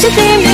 trước tim